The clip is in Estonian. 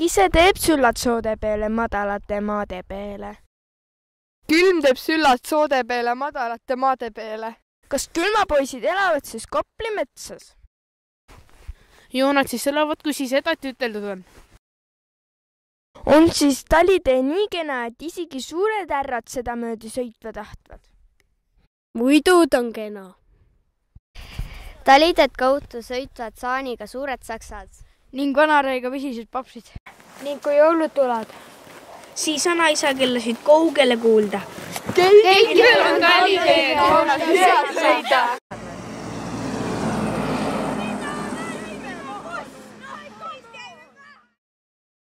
kise teeb süllad soode peale madalate maade peale? külm teeb süllad soode peale madalate maade peale. kas külmapoisid elavad siis Kopli metsas? ju nad siis elavad, kui siis edasi üteldud on. on siis talitee nii kena, et isegi suured härrad sedamööda sõitva tahtvad? muidud on kena. talidet kaudu sõitvad saaniga suured saksad ning vanareiga vesised papsid. ning kui jõulud tulevad, siis vanaisa kellasid kaugele kuulda. kõigil on talitee, kaunas sealt sõida